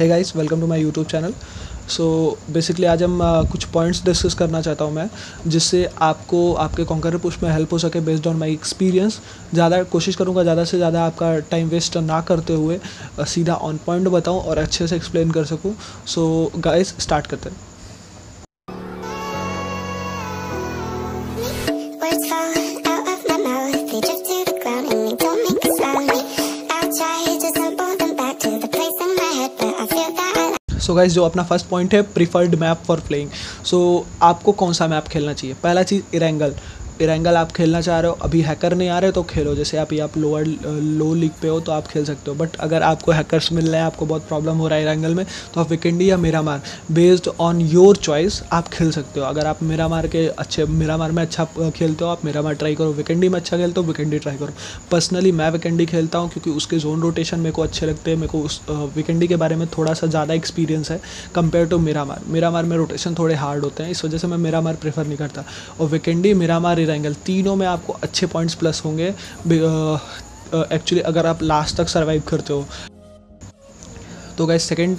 है guys welcome to my YouTube channel so basically आज हम uh, कुछ पॉइंट्स डिस्कस करना चाहता हूँ मैं जिससे आपको आपके कॉन्कर पुश में हेल्प हो सके बेस्ड ऑन माय एक्सपीरियंस ज़्यादा कोशिश करूँगा ज़्यादा से ज़्यादा आपका टाइम वेस्ट ना करते हुए uh, सीधा ऑन पॉइंट बताऊँ और अच्छे से एक्सप्लेन कर सकूँ। सो गाइज़ स्टार्ट करते हैं। सो गाइज़ जो अपना फ़र्स्ट पॉइंट है preferred map for playing so आपको कौन सा मैप खेलना चाहिए? पहला चीज़ इरेंगल इरेंगल आप खेलना चाह रहे हो, अभी हैकर नहीं आ रहे तो खेलो, जैसे आप ये आप लोअर लो लीग पे हो तो आप खेल सकते हो बट अगर आपको हैकर्स मिल रहे हैं, आपको बहुत प्रॉब्लम हो रहा है इरेंगल में तो आप विकेंडी या मेरा मार। बेस्ड ऑन योर चॉइस आप खेल सकते हो। अगर आप मेरा मार के अच्छे, मेरा मार में अच्छा खेलते हो, आप मेरा मार ट्राई करो। विकेंडी में अच्छा खेलते हो विकेंडी ट्राई करो। पर्सनली मैं विकेंडी खेलता हूँ, क्योंकि उसके जोन रोटेशन मेरे को अच्छे लगते हैं। मेरे को उस विकेंडी के बारे में थोड़ा सा ज़्यादा एक्सपीरियंस है कंपेयर टू मेरा मार। मेरा मार में रोटेशन थोड़े हार्ड होते हैं, इस वजह से मैं मेरा मार प्रेफर नहीं करता। और विकेंडी मेरा मार इरेंगल तीनों में आपको अच्छे पॉइंट्स प्लस होंगे। एक्चुअली अगर आप लास्ट तक सर्वाइव करते हो। तो गैस सेकेंड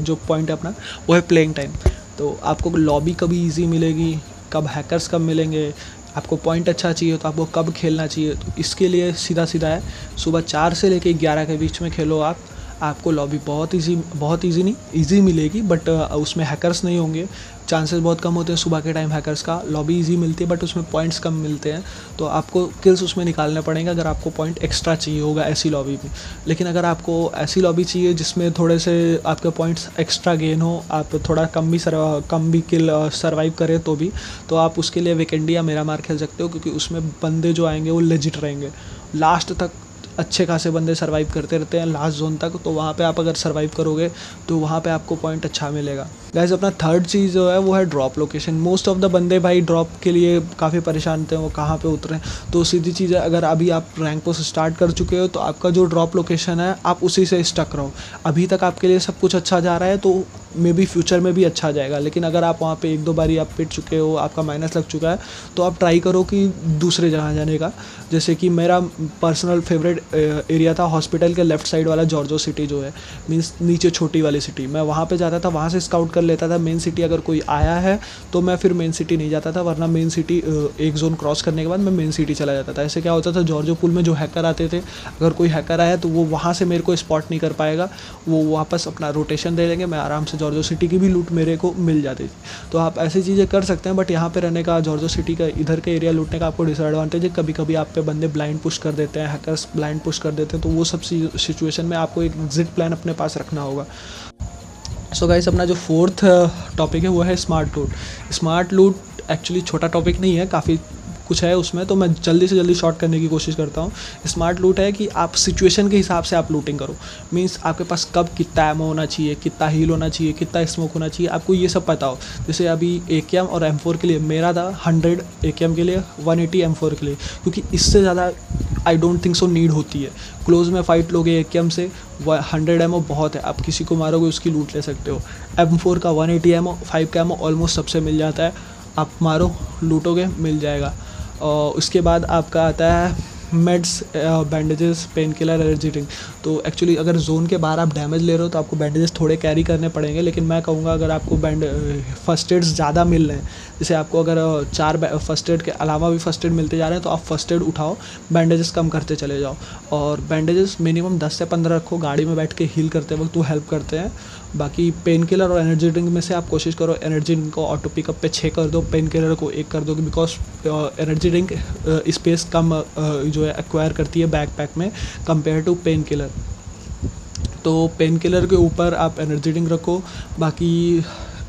जो पॉइंट है अपना, वो है प्लेइंग टाइम तो आपको लॉबी कभी इजी मिलेगी, कब हैकर्स कब मिलेंगे, आपको पॉइंट अच्छा चाहिए तो आपको कब खेलना चाहिए तो इसके लिए सीधा सीधा है। सुबह चार से लेके ग्यारह के बीच में खेलो आप। आपको लॉबी बहुत इजी बहुत इजी नहीं इजी मिलेगी बट उसमें हैकर्स नहीं होंगे। चांसेस बहुत कम होते हैं सुबह के टाइम हैकर्स का। लॉबी इजी मिलती है बट उसमें पॉइंट्स कम मिलते हैं। तो आपको किल्स उसमें निकालने पड़ेंगे अगर आपको पॉइंट एक्स्ट्रा चाहिए होगा ऐसी लॉबी में। लेकिन अगर आपको ऐसी लॉबी चाहिए जिसमें थोड़े से आपके पॉइंट्स एक्स्ट्रा गेन हो, आप थोड़ा कम भी सर्वा कम भी किल सर्वाइव करें तो भी तो आप उसके लिए विकेंडी या मेरा मार खेल सकते हो, क्योंकि उसमें बंदे जो आएँगे वो लेजिट रहेंगे। लास्ट तक अच्छे खासे बंदे सर्वाइव करते रहते हैं लास्ट जोन तक तो वहाँ पे आप अगर सर्वाइव करोगे तो वहाँ पे आपको पॉइंट अच्छा मिलेगा। गैस अपना थर्ड चीज़ जो है, वो है drop location most of the बंदे भाई ड्रॉप के लिए काफ़ी परेशान थे, वो कहाँ पे उतरे तो सीधी चीज़ है, अगर अभी आप रैंक पोस्ट स्टार्ट कर चुके हो तो आपका जो ड्रॉप लोकेशन है, आप उसी से स्टक रहो। अभी तक आपके लिए सब कुछ अच्छा जा रहा है तो मे बी फ्यूचर में भी अच्छा जाएगा। लेकिन अगर आप वहाँ पे एक दो बारी आप पिट चुके हो, आपका माइनस लग चुका है तो आप ट्राई करो कि दूसरे जगह जाने का। जैसे कि मेरा पर्सनल फेवरेट एरिया था हॉस्पिटल के लेफ़्ट साइड वाला जॉर्जो सिटी जो है। मीन्स नीचे छोटी वाली सिटी मैं वहाँ पर जाता था, वहाँ से स्काउट कर लेता था मेन सिटी अगर कोई आया है तो मैं फिर मेन सिटी नहीं जाता था, वरना मेन सिटी एक जोन क्रॉस करने के बाद मैं मेन सिटी चला जाता था। ऐसे क्या होता था जॉर्जो पुल में जो हैकर आते थे, अगर कोई हैकर आया तो वो वहाँ से मेरे को स्पॉट नहीं कर पाएगा, वो वापस अपना रोटेशन दे देंगे, मैं आराम से जॉर्जो सिटी की भी लूट मेरे को मिल जाती थी। तो आप ऐसी चीज़ें कर सकते हैं बट यहाँ पर रहने का जॉर्जो सिटी का, इधर के एरिया लूटने का आपको डिसएडवांटेज है। कभी कभी आप पे बंदे ब्लाइंड पुश कर देते हैं हैकर्स ब्लाइंड पुश कर देते हैं तो वो सब सिचुएशन में आपको एक एग्जिट प्लान अपने पास रखना होगा। सो so गाइस अपना जो फोर्थ टॉपिक है, वो है स्मार्ट लूट स्मार्ट लूट एक्चुअली छोटा टॉपिक नहीं है, काफ़ी कुछ है उसमें तो मैं जल्दी से जल्दी शॉर्ट करने की कोशिश करता हूँ. स्मार्ट लूट है कि आप सिचुएशन के हिसाब से आप लूटिंग करो. मीन्स आपके पास कब कितना एमो होना चाहिए, कितना हील होना चाहिए, कितना स्मोक होना चाहिए, आपको ये सब पता हो. जैसे अभी ए के एम और एम फोर के लिए, मेरा था हंड्रेड ए के एम के लिए वन एटी एम फोर के लिए. क्योंकि इससे ज़्यादा I don't think so need होती है। क्लोज में फाइट लोगे ए से हंड्रेड एम ओ बहुत है। आप किसी को मारोगे, उसकी लूट ले सकते हो। एम फोर का one eighty M O five का एम एमओ ऑलमोस्ट सबसे मिल जाता है। आप मारो, लूटोगे, मिल जाएगा। और उसके बाद आपका आता है meds bandages painkiller energy drink तो एक्चुअली अगर जोन के बाहर आप डैमेज ले रहे हो तो आपको बैंडेजेस थोड़े कैरी करने पड़ेंगे, लेकिन मैं कहूँगा अगर आपको बैंड फ़र्स्ट एड्स ज़्यादा मिल रहे हैं, जैसे आपको अगर चार फ़र्स्ट एड के अलावा भी फ़र्स्ट एड मिलते जा रहे हैं तो आप फ़र्स्ट एड उठाओ बैंडेजेस कम करते चले जाओ। और बैंडेजेस मिनिमम दस से पंद्रह रखो, गाड़ी में बैठ के हील करते वक्त वो हेल्प करते हैं। बाकी पेन किलर और एनर्जी ड्रिंक में से आप कोशिश करो एनर्जी ड्रिंक को ऑटो पिकअप पे छः कर दो पेन किलर को एक कर दो बिकॉज़ एनर्जी ड्रिंक स्पेस कम जो है एक्वायर करती है बैक पैक में कंपेयर टू पेन किलर तो पेन किलर के ऊपर आप एनर्जी ड्रिंक रखो, बाकी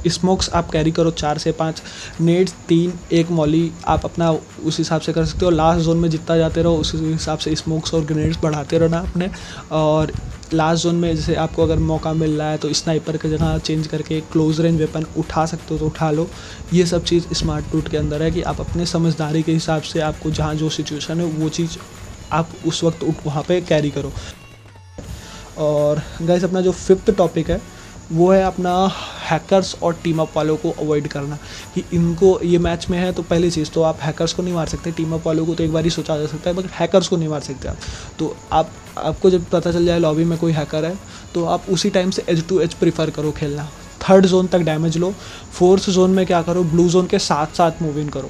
स्मोक्स आप कैरी करो चार से पाँच नेट्स तीन, एक मॉली आप अपना उस हिसाब से कर सकते हो। लास्ट जोन में जितना जाते रहो, उस हिसाब से स्मोक्स और ग्रेनेड्स बढ़ाते रहना अपने। और लास्ट जोन में जैसे आपको अगर मौका मिल रहा है तो स्नाइपर की जगह चेंज करके क्लोज रेंज वेपन उठा सकते हो तो उठा लो। ये सब चीज़ स्मार्ट टूट के अंदर है कि आप अपने समझदारी के हिसाब से आपको जहाँ जो सिचुएशन है, वो चीज़ आप उस वक्त वहाँ पे कैरी करो। और गैस अपना जो फिफ्थ टॉपिक है, वो है अपना हैकर्स और टीम अप वालों को अवॉइड करना। कि इनको ये मैच में है तो पहली चीज़ तो आप हैकर्स को नहीं मार सकते टीम अप वालों को तो एक बार ही सोचा जा सकता है बट हैकर्स को नहीं मार सकते आप। तो आप, आपको जब पता चल जाए लॉबी में कोई हैकर है तो आप उसी टाइम से एज टू एज प्रीफर करो खेलना। थर्ड जोन तक डैमेज लो। फोर्थ जोन में क्या करो? ब्लू जोन के साथ साथ मूव इन करो।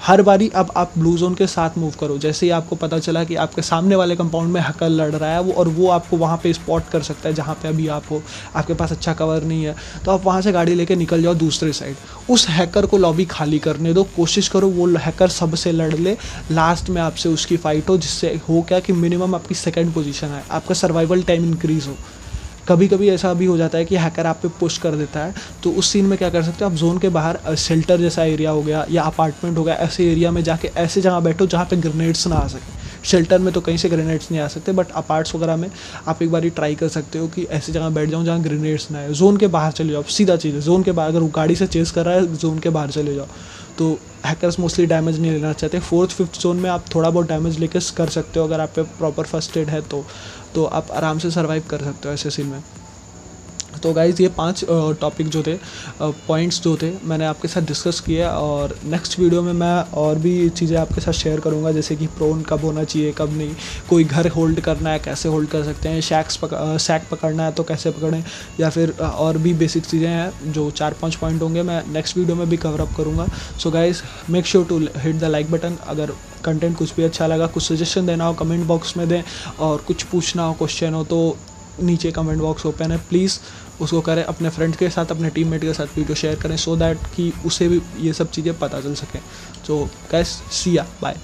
हर बारी अब आप ब्लू जोन के साथ मूव करो। जैसे ही आपको पता चला कि आपके सामने वाले कंपाउंड में हकर लड़ रहा है, वो और वो आपको वहाँ पे स्पॉट कर सकता है जहाँ पे अभी आप हो। आपके पास अच्छा कवर नहीं है। तो आप वहाँ से गाड़ी लेके निकल जाओ दूसरे साइड उस हैकर को लॉबी खाली करने दो। कोशिश करो वो हैकर सबसे लड़ ले। लास्ट में आपसे उसकी फाइट हो, जिससे हो क्या कि मिनिमम आपकी सेकेंड पोजिशन आए। आपका सर्वाइवल टाइम इंक्रीज़ हो। कभी कभी ऐसा भी हो जाता है कि हैकर आप पे पुश कर देता है तो उस सीन में क्या कर सकते हो आप? जोन के बाहर शेल्टर जैसा एरिया हो गया या अपार्टमेंट हो गया, ऐसे एरिया में जाके ऐसे जगह बैठो जहाँ पे ग्रेनेड्स ना आ सके। शेल्टर में तो कहीं से ग्रेनेड्स नहीं आ सकते बट अपार्ट्स वगैरह में आप एक बार ट्राई कर सकते हो कि ऐसी जगह बैठ जाऊँ जहाँ ग्रेनेड्स ना आए। जोन के बाहर चले जाओ, सीधा चीज़ जोन के बाहर, अगर वो गाड़ी से चेस कर रहा है जोन के बाहर चले जाओ। तो हैकर्स मोस्टली डैमेज नहीं लेना चाहते। फोर्थ फिफ्थ जोन में आप थोड़ा बहुत डैमेज लेके कर सकते हो, अगर आप पे प्रॉपर फ़र्स्ट एड है तो। तो आप आराम से सर्वाइव कर सकते हो ऐसे सीन में। तो गाइज़ ये पाँच टॉपिक जो थे पॉइंट्स जो थे, मैंने आपके साथ डिस्कस किए और नेक्स्ट वीडियो में मैं और भी चीज़ें आपके साथ शेयर करूँगा, जैसे कि प्रोन कब होना चाहिए, कब नहीं, कोई घर होल्ड करना है, कैसे होल्ड कर सकते हैं शैक्स पक सैक पकड़ना है तो कैसे पकड़ें, या फिर और भी बेसिक चीज़ें हैं, जो चार पाँच पॉइंट होंगे, मैं नेक्स्ट वीडियो में भी कवर अप करूँगा। So guys make sure to hit the like button अगर कंटेंट कुछ भी अच्छा लगा, कुछ सजेशन देना हो कमेंट बॉक्स में दें, और कुछ पूछना हो क्वेश्चन हो तो नीचे कमेंट बॉक्स ओपन है। प्लीज़ उसको करें, अपने फ्रेंड्स के साथ, अपने टीममेट के साथ वीडियो शेयर करें सो so दैट कि उसे भी ये सब चीज़ें पता चल सकें। सो कैस सिया बाय